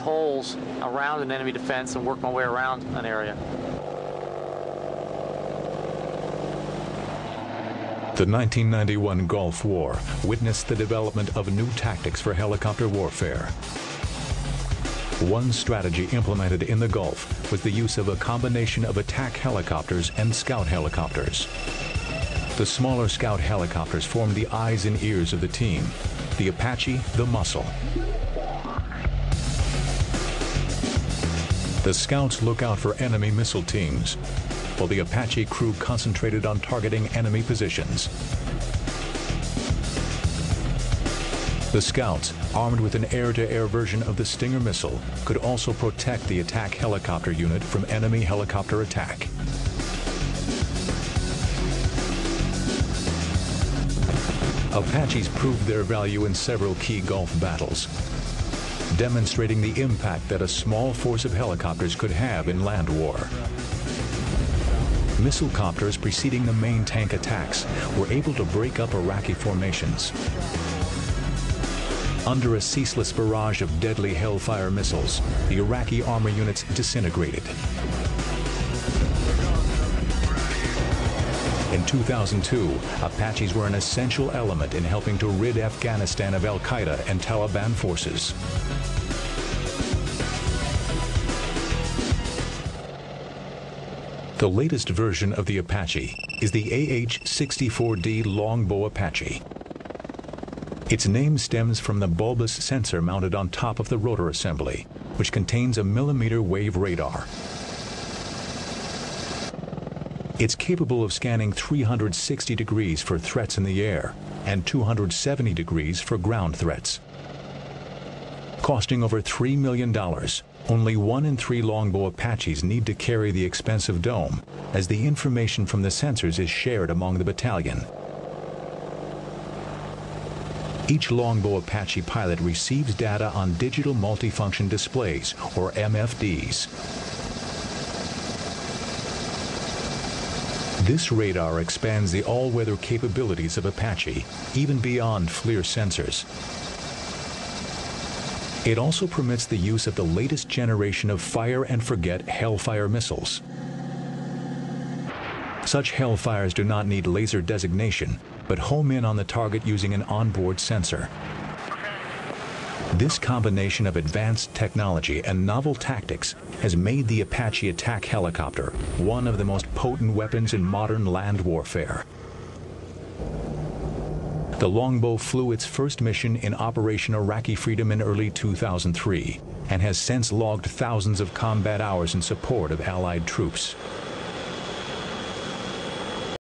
holes around an enemy defense and work my way around an area. The 1991 Gulf War witnessed the development of new tactics for helicopter warfare. One strategy implemented in the Gulf was the use of a combination of attack helicopters and scout helicopters. The smaller scout helicopters formed the eyes and ears of the team. The Apache, the muscle. The scouts look out for enemy missile teams, while the Apache crew concentrated on targeting enemy positions. The scouts, armed with an air-to-air version of the Stinger missile, could also protect the attack helicopter unit from enemy helicopter attack. Apaches proved their value in several key Gulf battles, demonstrating the impact that a small force of helicopters could have in land war missile copters preceding the main tank attacks were able to break up Iraqi formations. Under a ceaseless barrage of deadly Hellfire missiles, the Iraqi armor units disintegrated. In 2002, Apaches were an essential element in helping to rid Afghanistan of al-Qaeda and Taliban forces. The latest version of the Apache is the AH-64D Longbow Apache. Its name stems from the bulbous sensor mounted on top of the rotor assembly, which contains a millimeter wave radar. It's capable of scanning 360 degrees for threats in the air and 270 degrees for ground threats. Costing over $3 million, only one in three Longbow Apaches need to carry the expensive dome, as the information from the sensors is shared among the battalion. Each Longbow Apache pilot receives data on digital multifunction displays, or MFDs. This radar expands the all-weather capabilities of Apache, even beyond FLIR sensors. It also permits the use of the latest generation of fire and forget Hellfire missiles. Such Hellfires do not need laser designation, but home in on the target using an onboard sensor. This combination of advanced technology and novel tactics has made the Apache attack helicopter one of the most potent weapons in modern land warfare. The Longbow flew its first mission in Operation Iraqi Freedom in early 2003 and has since logged thousands of combat hours in support of Allied troops.